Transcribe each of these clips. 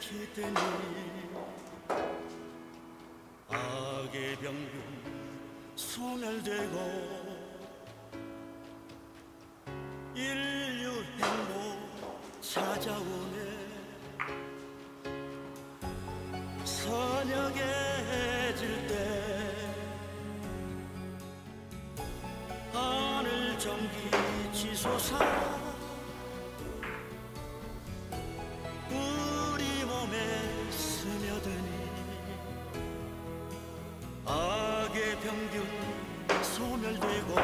때니 악의 병균 소멸되고 인류 행복 찾아오네. 선역해질 때 하늘 전기 지솟아 소멸되고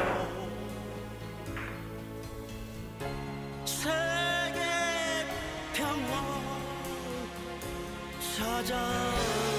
세계 평화 찾아